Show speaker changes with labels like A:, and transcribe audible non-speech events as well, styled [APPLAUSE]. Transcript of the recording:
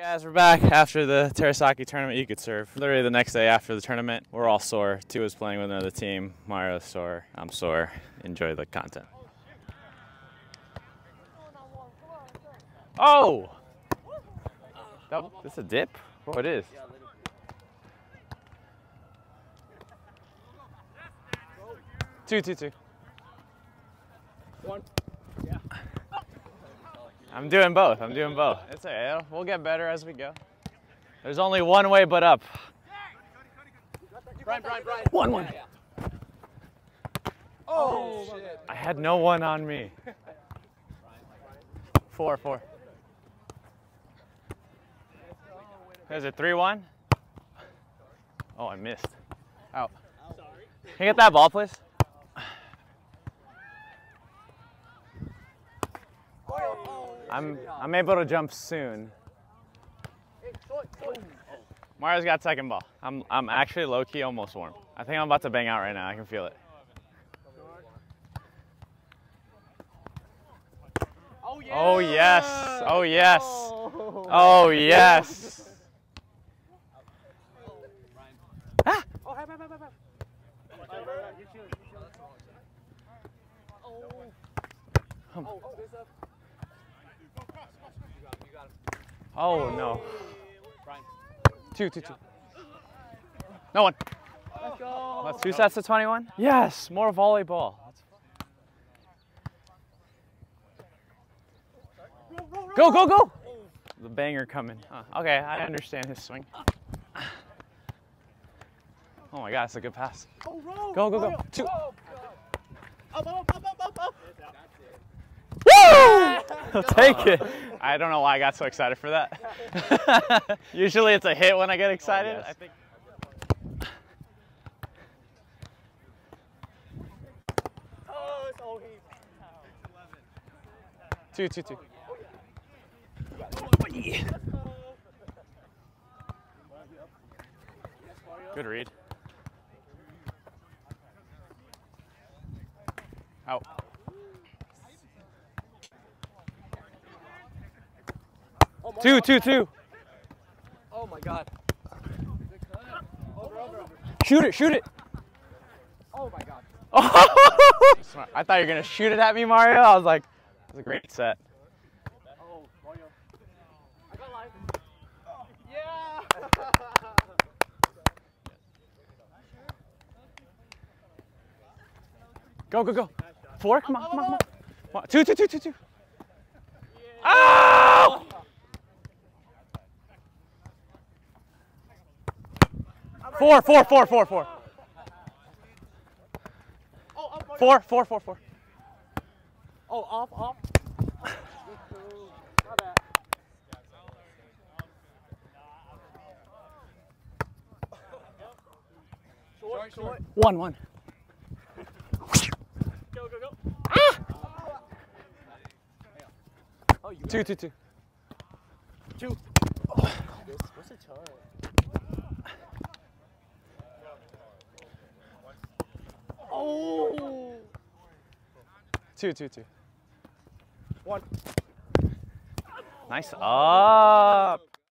A: guys, we're back after the Terasaki tournament you could serve. Literally the next day after the tournament, we're all sore. Two Tua's playing with another team. Mario's sore. I'm sore. Enjoy the content. Oh! That, this a dip? Oh, it is. Two, two, two. I'm doing both. I'm doing both. [LAUGHS] It's okay. We'll get better as we go. There's only one way but up.
B: Bryan, Bryan, Bryan.
A: One, one.
B: Oh, oh shit.
A: I had no one on me. [LAUGHS] Four, four. Is it three, one? Oh, I missed. Out. Can you get that ball, please? I'm I'm able to jump soon. Mario's got second ball. I'm I'm actually low key almost warm. I think I'm about to bang out right now. I can feel it. Oh yes. Oh yes. Oh yes.
B: Oh, Oh,
A: no. Two, two, two. No one.
B: Let's
A: two sets of 21? Yes, more volleyball. Go, go, go! The banger coming. Huh, Okay, I understand his swing. Oh my god, it's a good pass. Go, go, go. Two.
B: Up, up, up, up, up, up.
A: Woo! I'll [LAUGHS] take it. I don't know why I got so excited for that. [LAUGHS] Usually it's a hit when I get excited.
B: yes.
A: I think.
B: Oh, it's.
A: Two, two, two. Good read. Out.
B: Oh, my
A: Two, two, two.
B: Oh my god.
A: Shoot it, shoot it.
B: Oh my god. [LAUGHS]
A: I thought you were gonna shoot it at me, Mario. I was like, it was a great set.
B: Oh, Mario. I got line. Yeah.
A: Go, go, go. Four, come on, come on. Come on. Two, two, two, two, two. Four, four, four, four, four.
B: Oh.
A: Four, four, four, four.
B: Oh, off, off. Short, short.
A: One, one.
B: Go, go, go. You
A: Two, two, two.
B: two. What's the time? Oh.
A: Two, two, two.
B: One.
A: Nice up.